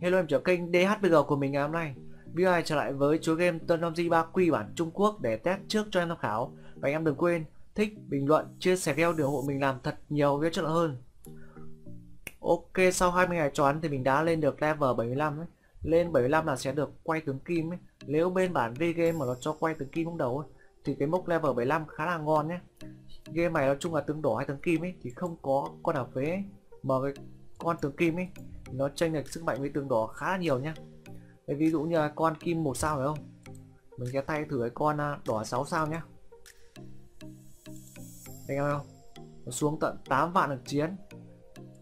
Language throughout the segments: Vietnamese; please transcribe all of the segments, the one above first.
Hello em trở kênh DHBG của mình ngày hôm nay Video trở lại với chuỗi game Tân Long Di 3 quy bản Trung Quốc để test trước cho em tham khảo Và anh em đừng quên thích, bình luận, chia sẻ video để ủng hộ mình làm thật nhiều video chất lượng hơn Ok sau 20 ngày choán thì mình đã lên được level 75 ấy. Lên 75 là sẽ được quay tướng kim ấy. Nếu bên bản V game mà nó cho quay tướng kim lúc đầu ấy, thì cái mốc level 75 khá là ngon nhé Game này nói chung là tướng đỏ hay tướng kim ấy thì không có con nào phế ấy. Mà cái con tướng kim ấy nó tranh lệch sức mạnh với tương đỏ khá nhiều nhá. Đấy, ví dụ như là con kim một sao phải không? Mình sẽ tay thử cái con à, đỏ 6 sao nhá. Anh em không? Nó xuống tận 8 vạn được chiến.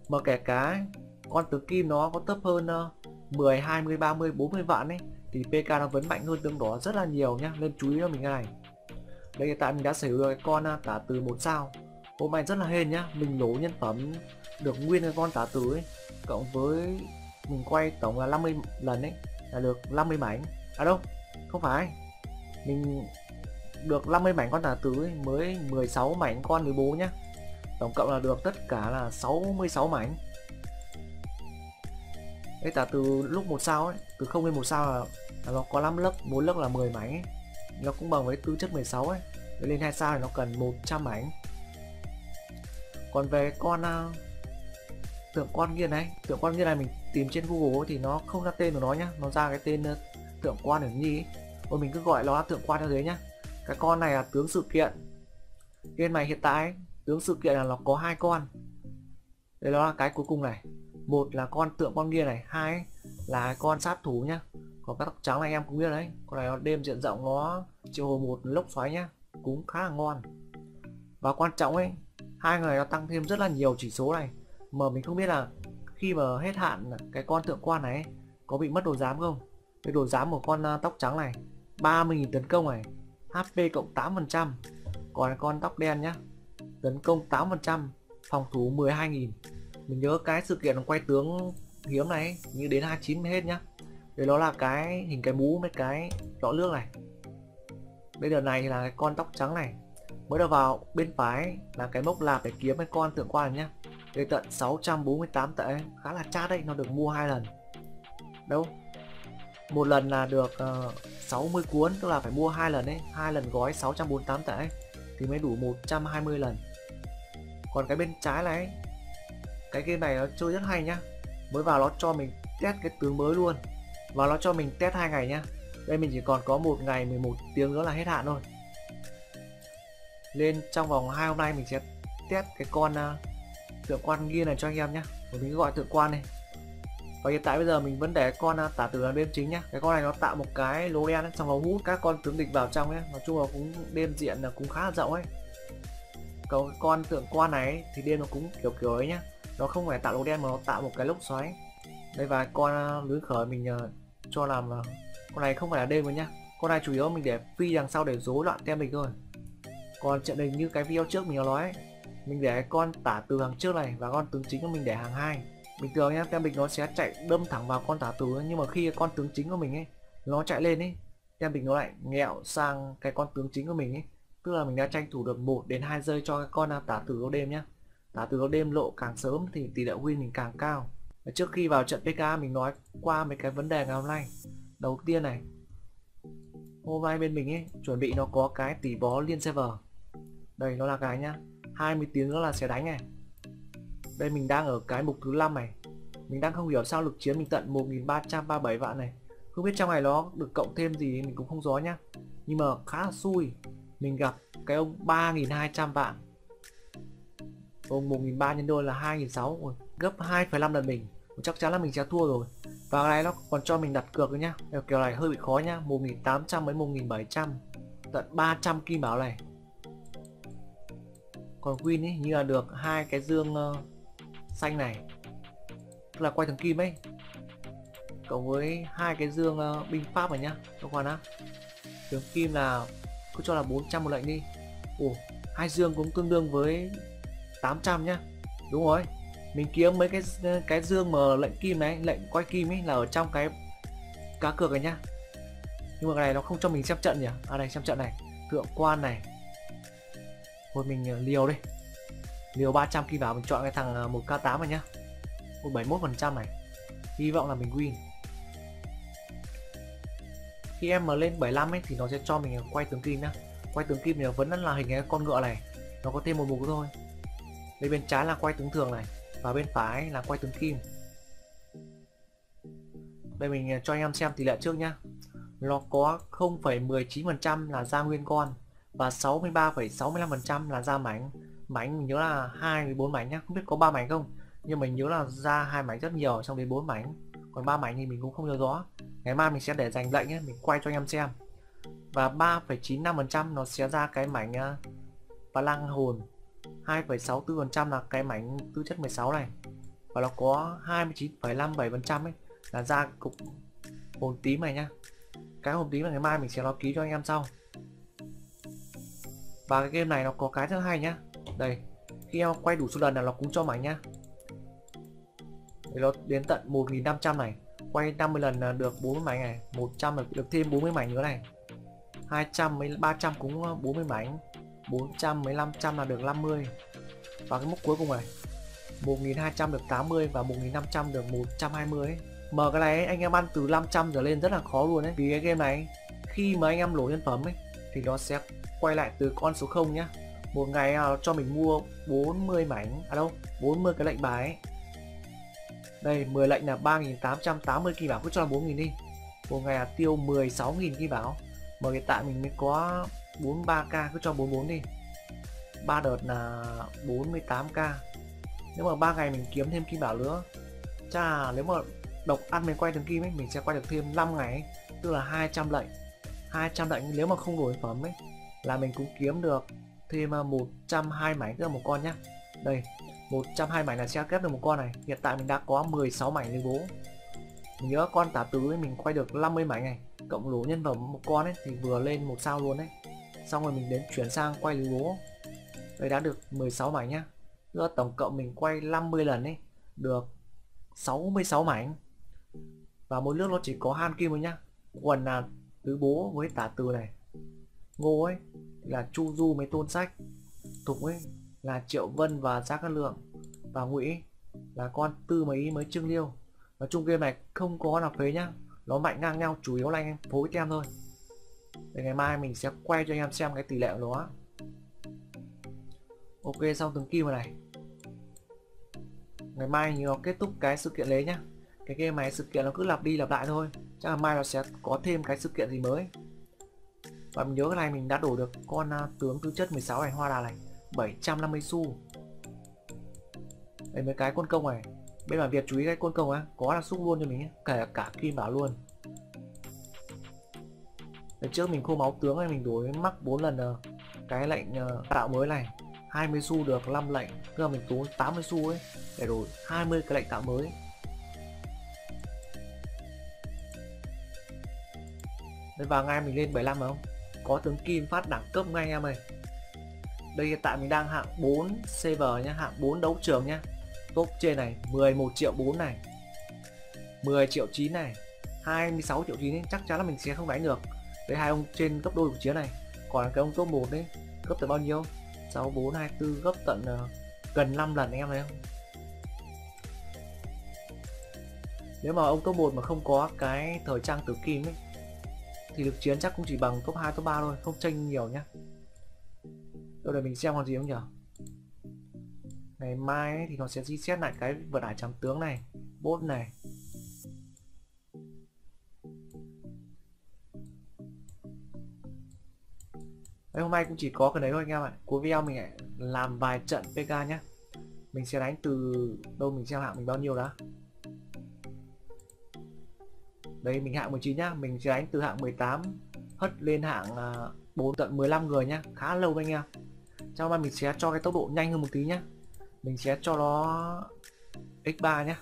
Mà kể cả con tướng kim nó có thấp hơn 10 20 30 40 vạn ấy thì PK nó vẫn mạnh hơn tương đỏ rất là nhiều nhá. Nên chú ý cho mình này. Đây hiện tại mình đã sở hữu cái con à, cả từ một sao. Hôm nay rất là hên nhá. Mình nổ nhân phẩm được nguyên cái con tả tử ấy cộng với mình quay tổng là 50 lần ấy là được 50 mảnh. À đâu không phải. Mình được 50 mảnh con tả tử ấy, mới 16 mảnh con 14 nhá. Tổng cộng là được tất cả là 66 mảnh. Đây tả từ lúc một sao ấy từ 0 đến một sao là, là nó có 5 lớp 4 lớp là 10 mảnh ấy. nó cũng bằng với tư chất 16 ấy. Để lên hai sao thì nó cần 100 mảnh. Còn về con uh, tượng quan kia này tượng quan kia này mình tìm trên google thì nó không ra tên của nó nhá. Nó ra cái tên ờ, uh, tượng quan ở nhi rồi mình cứ gọi nó là tượng quan như thế nhá. Cái con này là tướng sự kiện. Game này hiện tại tướng sự kiện là nó có hai con. Đây đó là cái cuối cùng này. Một là con tượng con kia này hai là con sát thủ nhá. Còn các tóc trắng này em cũng biết đấy. Con này nó đêm diện rộng nó chiều một lốc xoáy nhá. Cũng khá là ngon. Và quan trọng ấy hai người nó tăng thêm rất là nhiều chỉ số này mà mình không biết là khi mà hết hạn cái con tượng quan này có bị mất đồ giám không? Cái đồ giám của con à, tóc trắng này 30.000 tấn công này HP cộng 8% còn con tóc đen nhá, tấn công 8% phòng thủ 12.000 mình nhớ cái sự kiện quay tướng hiếm này như đến 29 mới hết nhá. Đấy, đó là cái hình cái mũ với cái lọ nước này. Bây giờ này là cái con tóc trắng này. Mới đầu vào bên phải là cái mốc lạp để kiếm cái con tượng quan nhá đến tận 648 tệ khá là chát đấy nó được mua hai lần. Đâu? Một lần là được ờ, uh, 60 cuốn tức là phải mua hai lần đấy hai lần gói 648 tệ thì mới đủ 120 lần. Còn cái bên trái này cái game này nó chơi rất hay nhá. Mới vào nó cho mình test cái tướng mới luôn. Và nó cho mình test hai ngày nhá. Đây mình chỉ còn có một ngày 11 tiếng nữa là hết hạn thôi. Nên trong vòng hai hôm nay mình sẽ test cái con uh, tượng quan kia này cho anh em nhé mình cứ gọi tượng quan này và hiện tại bây giờ mình vẫn để con à, tả tử ở bên chính nhá. Cái con này nó tạo một cái lỗ đen xong nó hút các con tướng địch vào trong ấy, nói chung là cũng đêm diện là cũng khá là rộng ấy. Còn con tượng quan này thì đêm nó cũng kiểu kiểu ấy nhá. Nó không phải tạo lỗ đen mà nó tạo một cái lốc xoáy. Đây và con à, lưới khởi mình à, cho làm con này không phải là đêm rồi nhá. Con này chủ yếu mình để phi đằng sau để rối loạn tem địch thôi. Còn trận địch như cái video trước mình nói mình để con tả từ hàng trước này và con tướng chính của mình để hàng hai. Bình thường nhá tem địch nó sẽ chạy đâm thẳng vào con tả từ nhưng mà khi con tướng chính của mình ấy, nó chạy lên ấy tem địch nó lại nghẹo sang cái con tướng chính của mình ấy. Tức là mình đã tranh thủ được 1 đến 2 giây cho cái con à, tả từ lô đêm nhá. Tả từ lô đêm lộ càng sớm thì tỷ lệ win mình càng cao. Và trước khi vào trận PK mình nói qua mấy cái vấn đề ngày hôm nay. Đầu tiên này, hôm nay bên mình ấy, chuẩn bị nó có cái tỷ bó liên server đây, nó là cái nhá. 20 tiếng nữa là sẽ đánh này. Đây mình đang ở cái mục thứ 5 này. Mình đang không hiểu sao lực chiến mình tận 1337 vạn này. Không biết trong này nó được cộng thêm gì mình cũng không rõ nhá. Nhưng mà khá là xui mình gặp cái ông 3200 vạn. Ông 1.300 nhân đôi là 2600 gấp 2,5 lần mình. Chắc chắn là mình sẽ thua rồi. Và cái này nó còn cho mình đặt cược nữa nhá. Kiểu này hơi bị khó nhá. 1.800 với 1.700 tận 300 kim báo này còn win ấy như là được hai cái dương uh, xanh này. Tức là quay thằng kim ấy cộng với hai cái dương uh, binh pháp này nhá các bạn á. Tướng kim là cứ cho là 400 một lệnh đi. Ồ hai dương cũng tương đương với 800 nhá. Đúng rồi mình kiếm mấy cái ờ, cái dương mà lệnh kim này lệnh quay kim ấy là ở trong cái cá cược này nhá. Nhưng mà cái này nó không cho mình xem trận nhỉ? À đây xem trận này. Thượng quan này thôi mình liều đi liều 300 khi vào mình chọn cái thằng ờ, 1k8 này nhá. 171 phần trăm này. Hy vọng là mình win. Khi em mà lên 75 ấy thì nó sẽ cho mình ờ, quay tướng kim nhá. Quay tướng kim thì vẫn là hình cái con ngựa này. Nó có thêm một mục thôi. Bên bên trái là quay tướng thường này và bên phải là quay tướng kim. Đây mình ờ, cho anh em xem tỷ lệ trước nhá. Nó có 0,19% là ra nguyên con và 63,65% là ra mảnh mảnh mình nhớ là 24 mảnh nhá. Không biết có ba mảnh không? Nhưng mình nhớ là ra hai mảnh rất nhiều trong đến 4 mảnh còn ba mảnh thì mình cũng không nhớ rõ. Ngày mai mình sẽ để dành lệnh nhé mình quay cho anh em xem. Và 3,95% nó sẽ ra cái mảnh và lăng hồn. 2,64% là cái mảnh tư chất 16 này. Và nó có 29,57% ấy là ra cục hồn tím này nhá. Cái hồn tím là ngày mai mình sẽ nó ký cho anh em sau và cái game này nó có cái rất hay nhá. Đây, khi em quay đủ số lần là nó cũng cho máy nhá. Thì nó đến tận 1500 này. Quay 50 lần là được 40 máy này 100 là được thêm 40 máy nữa này. 200 mấy 300 cũng 40 máy 400 mấy 500 là được 50 và cái mốc cuối cùng này 1200 được 80 và 1500 được 120 ấy. Mở cái này anh em ăn từ 500 trở lên rất là khó luôn đấy Vì cái game này, khi mà anh em lỗ nhân phẩm ấy, thì nó sẽ quay lại từ con số 0 nhá. Một ngày uh, cho mình mua 40 mảnh à đâu 40 cái lệnh bài ấy. đây 10 lệnh là 3.880 kim bảo cứ cho là 4.000 đi. Một ngày là tiêu 16.000 kim bảo. Mà hiện tại mình mới có 43k cứ cho 44 đi. Ba đợt là 48k nếu mà ba ngày mình kiếm thêm kim bảo nữa chắc là nếu mà độc ăn mình quay thường kim ấy mình sẽ quay được thêm 5 ngày ấy, tức là 200 lệnh. 200 lệnh nếu mà không đổi phẩm ấy là mình cũng kiếm được thêm à, 120 mảnh nữa một con nhá. Đây 120 mảnh là sẽ ghép được một con này. Hiện tại mình đã có 16 mảnh lên bố. Mình nhớ con tả tứ ấy, mình quay được 50 mảnh này, cộng lố nhân vào một con ấy thì vừa lên một sao luôn đấy. Xong rồi mình đến chuyển sang quay lưu bố. Đây đã được 16 mảnh nhá. Nữa tổng cộng mình quay 50 lần ấy, được 66 mảnh. Và mỗi nước nó chỉ có han kim thôi nhá. Quần là tứ bố với tả từ này ngô ấy là chu du mấy tôn sách thục ấy là triệu vân và giác cát lượng, và ngụy là con tư mấy mới trương liêu. Nói chung game này không có nào phế nhá, nó mạnh ngang nhau, chủ yếu là anh em phối tem thôi. Để ngày mai mình sẽ quay cho anh em xem cái tỷ lệ của nó. Ok, xong từng kim này. Ngày mai nó kết thúc cái sự kiện lấy nhá. Cái game này sự kiện nó cứ lặp đi lặp lại thôi. Chắc là mai nó sẽ có thêm cái sự kiện gì mới và mình nhớ cái này mình đã đổi được con uh, tướng tư chất 16 này hoa đà này 750 xu. Đây mấy cái quân công này bên bản Việt chú ý cái quân công á có là xúc luôn cho mình kể cả kim bảo luôn. Lần trước mình khô máu tướng này mình đổi mắc 4 lần uh, cái lệnh uh, tạo mới này 20 xu được 5 lệnh tức là mình tốn 80 xu ấy để đổi 20 cái lệnh tạo mới. Đây vào ngay mình lên 75 phải không? Có tướng kim phát đẳng cấp ngay anh em ơi. Đây hiện tại mình đang hạng 4 server nhá hạng 4 đấu trường nhá. Top trên này 11 triệu 4 này 10 triệu 9 này 26 triệu 9 ấy, chắc chắn là mình sẽ không đánh được. Đây hai ông trên gấp đôi của chiến này. Còn cái ông top 1 đấy gấp tới bao nhiêu? 6424 gấp tận uh, gần 5 lần anh em thấy không? Nếu mà ông top 1 mà không có cái thời trang tử kim ấy thì lực chiến chắc cũng chỉ bằng top 2 top 3 thôi không tranh nhiều nhá. Rồi để mình xem còn gì không nhỉ ngày mai ấy, thì nó sẽ di xét lại cái vật ải trắng tướng này bốt này. Đấy, hôm nay cũng chỉ có cái đấy thôi anh em ạ. Cuối video mình lại làm vài trận PK nhá, mình sẽ đánh từ đâu mình xem hạng mình bao nhiêu đã đây mình hạng 19 nhá. Mình sẽ đánh từ hạng 18 hất lên hạng à, 4 tận 15 người nhá. Khá lâu anh em. Trong mà mình sẽ cho cái tốc độ nhanh hơn một tí nhá. Mình sẽ cho nó x3 nhá.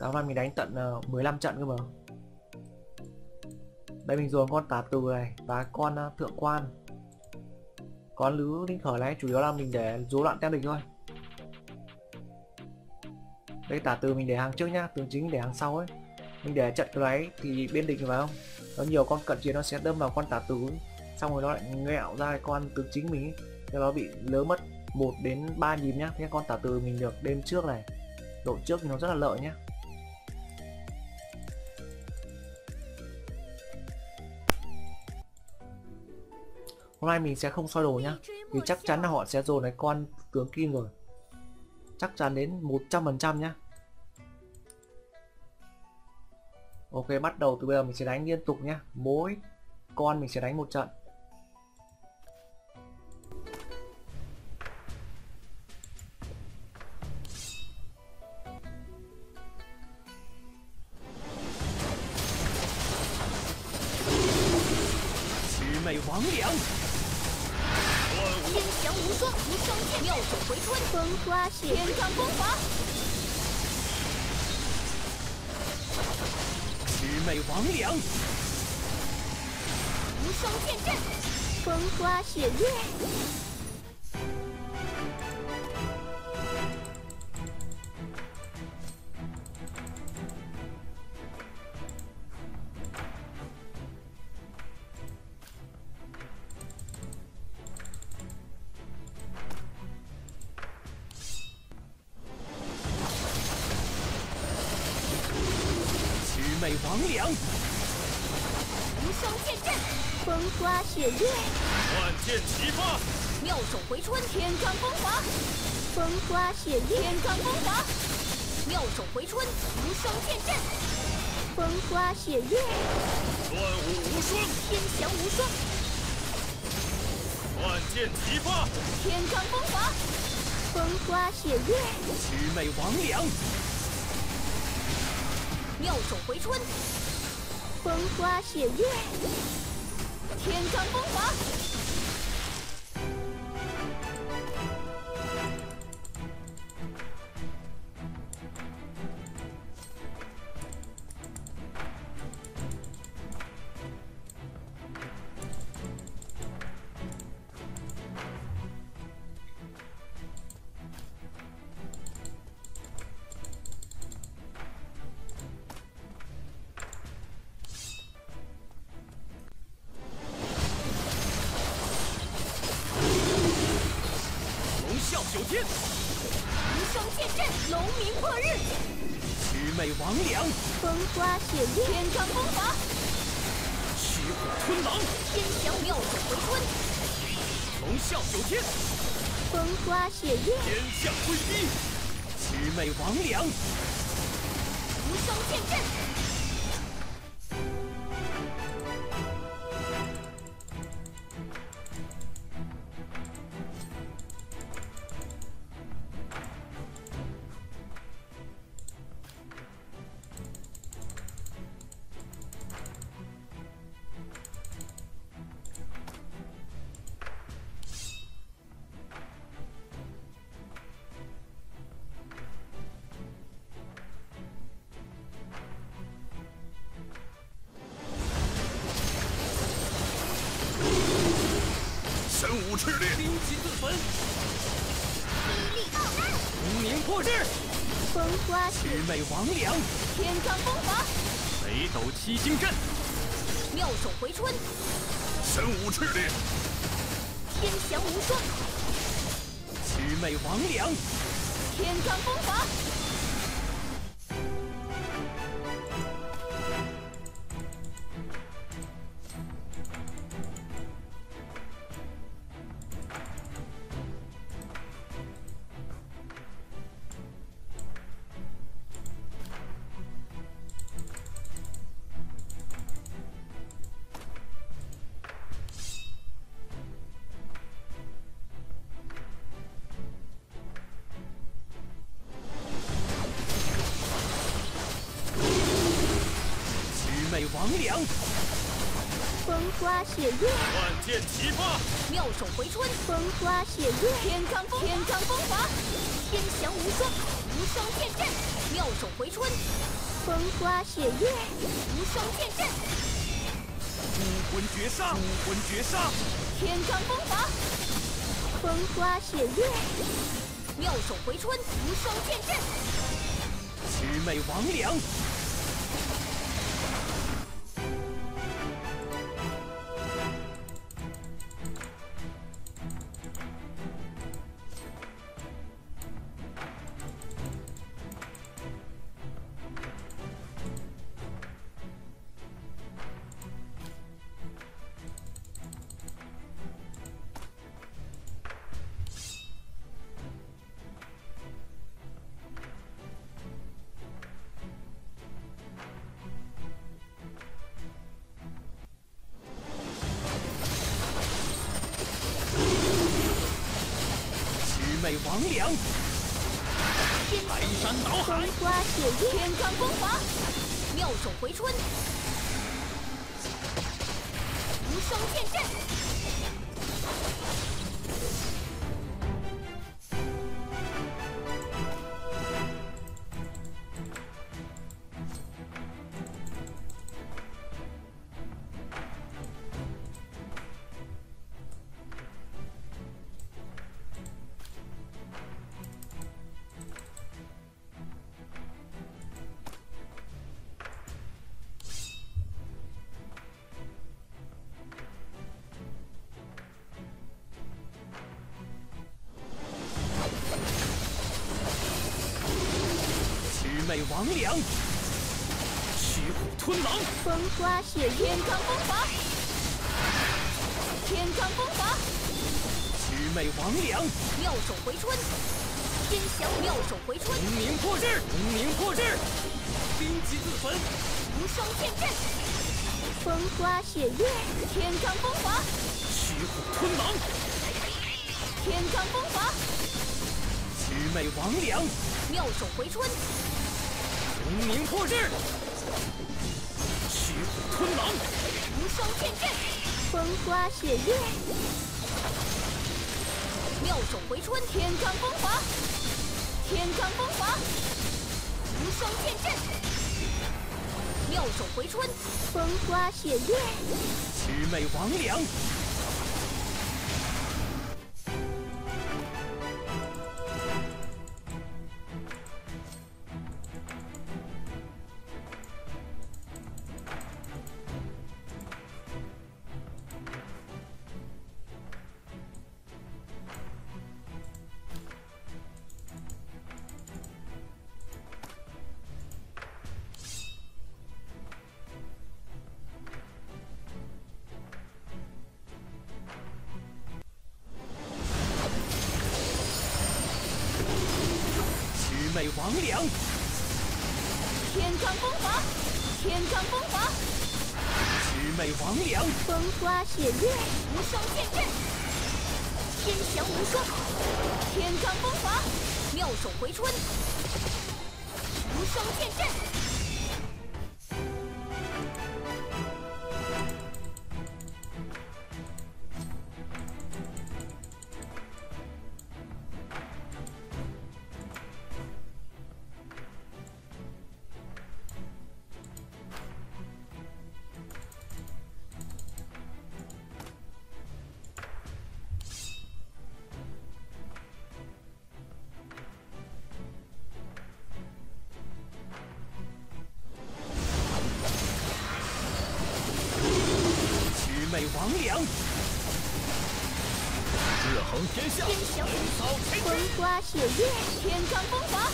Đó mà mình đánh tận à, 15 trận cơ mà. Đây, mình dùng con tà từ này và con à, thượng quan. Con lứ linh khởi này, chủ yếu là mình để rối loạn tem địch thôi. Đây tả từ mình để hàng trước nhá. Tướng chính để hàng sau ấy mình để chặn cái ấy thì bên địch vào. Không nó nhiều con cận chiến nó sẽ đâm vào con tả tứ. Xong rồi nó lại ngẹo ra con tướng chính mình cho nó bị lỡ mất một đến ba nhịp nhá. Thế con tả tứ mình được đêm trước này. Độ trước thì nó rất là lợi nhá. Hôm nay mình sẽ không soi đồ nhá. Vì chắc chắn là họ sẽ dồn cái con tướng kim rồi. Chắc chắn đến 100% nhá. Ok, bắt đầu từ bây giờ mình sẽ đánh liên tục nhé mỗi con mình sẽ đánh một trận. 雪月。花雪月，乱舞无双，天翔无双，万剑齐发，天罡风华，风花雪月，魑魅魍魉。妙手回春，风花雪月，天罡风华。风华，虚火春狼，天翔妙手回春，龙啸九天，风花雪月，天下归一，魑魅魍魉，无双剑阵。武赤烈，冰击自焚；霹雳傲慢，红凝破日；风花雪魑魅魍魉，天罡风华；北斗七星阵，妙手回春；神武赤烈，天翔无双；魑魅魍魉，天罡风华。王良，风花雪月，万箭齐发，妙手回春，风花雪月，天罡风，天罡风华，天翔无双，无双剑阵，妙手回春，风花雪月，无双剑阵，武魂绝杀，武魂绝杀，天罡风华，风花雪月，妙手回春，无双剑阵，魑魅魍魉。王良，排山倒海，天罡光华，妙手回春，无双剑阵，魑魅魍魉，虚虎吞狼，风花雪月天，罡风华，天罡风华，魑魅魍魉，妙手回春，天翔妙手回春，无名破日，无名破日，兵机自焚，无双剑阵，风花雪月，天罡风华，虚虎吞狼，天罡风华，魑魅魍魉，妙手回春，无名破阵，虚虎吞狼，无双剑阵，风花雪月，妙手回春，天罡风华，天罡风华，无双剑阵，妙手回春，风花雪月，魑魅魍魉，魍魉，天罡风华，天罡风华，魑魅魍魉，风花雪月，无双剑阵，天翔无双，天罡风华，妙手回春，无双剑阵，横天下，风，花雪月，天罡风华，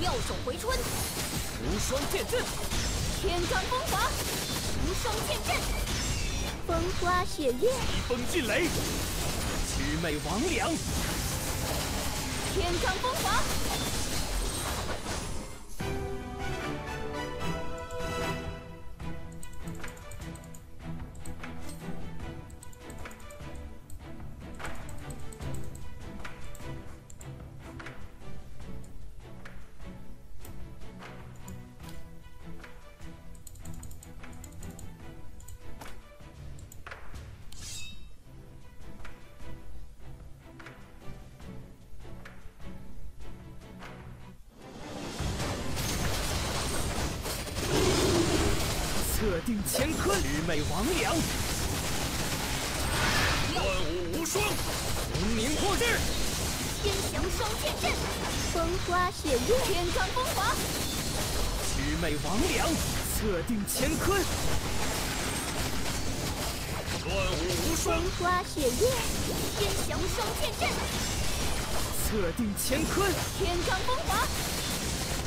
妙手回春，无双剑阵，天罡风华，无双剑阵，风花雪月，疾风劲雷，魑魅魍魉，天罡风华，策定乾坤，魑魅魍魉，万物无双，无名破阵，天翔双剑阵，风花雪月，天罡风华，魑魅魍魉，策定乾坤，万物无双风，花雪月，天翔双剑阵，策定乾坤，天罡风华，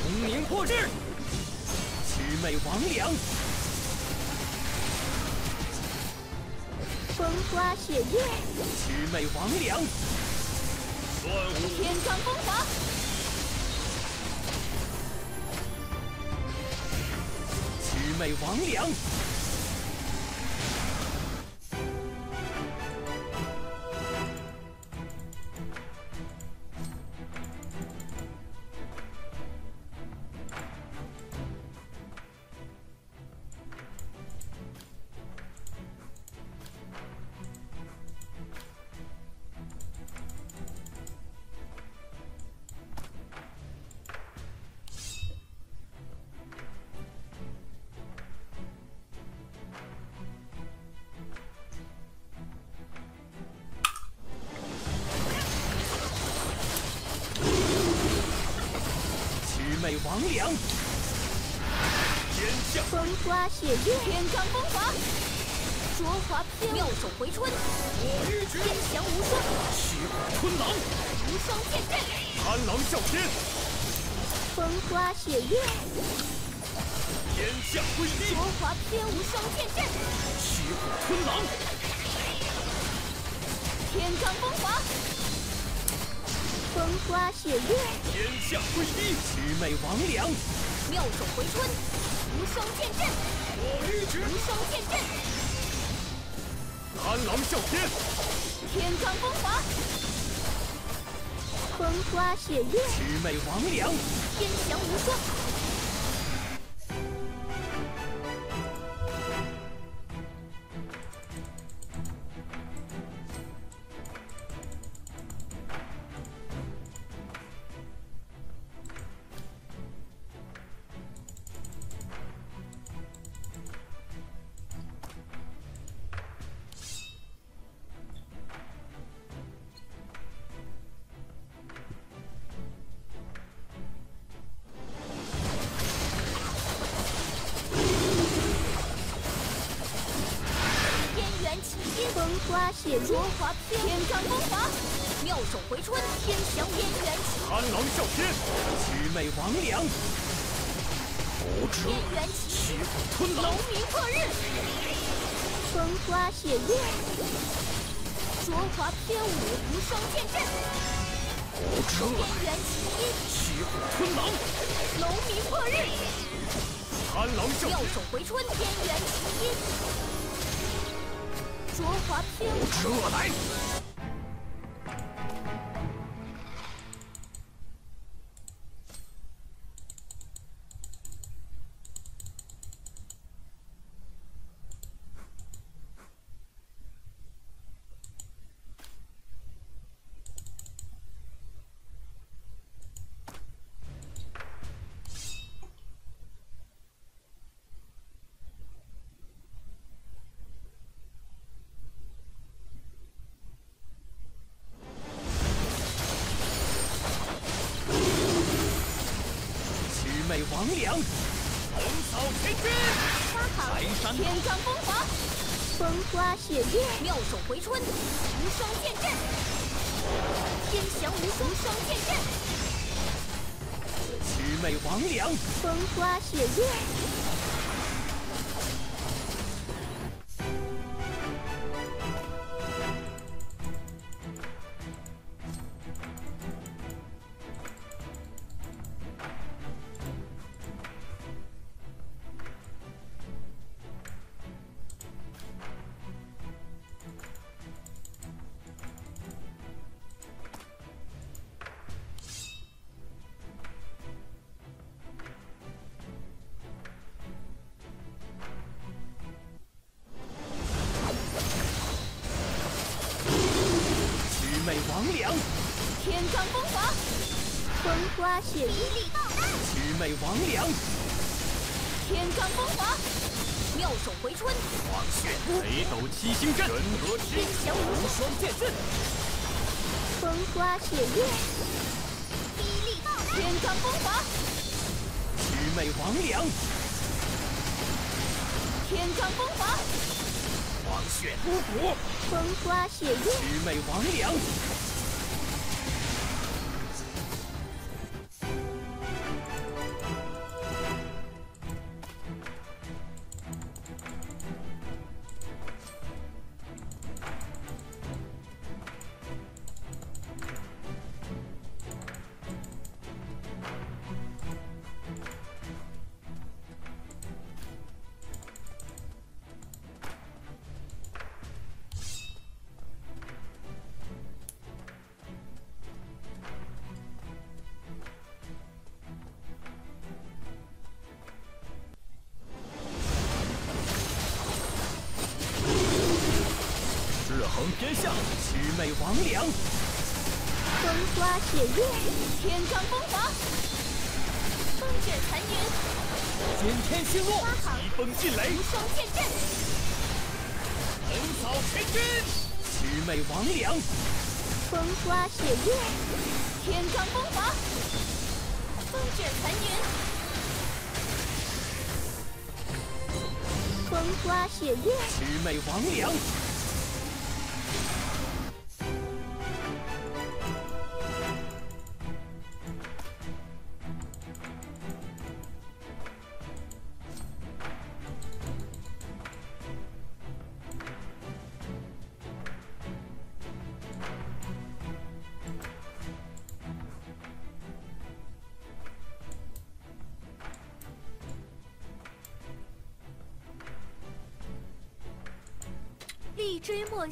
无名破阵，魑魅魍魉，风花雪月，魑魅魍魉，乱舞天罡风华，魑魅魍魉，魍魉，天下风花雪月，天罡风华，灼华飘妙手回春，我欲举天翔无双，虚火春狼，无双剑阵，贪狼啸天，风花雪月，天下归一灼，华飘无双剑阵，虚火春狼，天罡风华，风花雪月，天下归一，魑魅魍魉，妙手回春，无双剑阵，我一指无双剑阵，贪狼啸天，天罡风华，风花雪月，魑魅魍魉，天翔无双，花雪月灼，华飘，天罡风华，妙手回春，天翔边缘起，贪狼啸天，魑魅魍魉，无知边缘起，虚火春龙狼，鸣破日，风花雪月，卓华飘舞，无双剑阵，无知边缘起音，虚火春狼，龙鸣破日，贪狼。啸妙，手回春，边缘起轮滑飘射来魑魅魍魉，横扫天军，发好，排山天罡风华，风花雪月，妙手回春，无双剑阵，天翔无双双剑阵，魑魅魍魉，风花雪月，天罡风华，风花雪月，霹雳爆弹，魑魅魍魉，天罡风华，妙手回春，黄血北斗七星阵，人和天翔无双，剑阵，风花雪月，霹雳爆弹，天罡风华，魑魅魍魉，天罡风华，黄血巫蛊，风花雪月，魑魅魍魉，天下，魑魅魍魉，风花雪月，天罡风华，风卷残云，惊天星落，疾风劲雷，无双剑阵，横扫千军，魑魅魍魉，风花雪月，天罡风华，风卷残云，风花雪月，魑魅魍魉，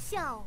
笑。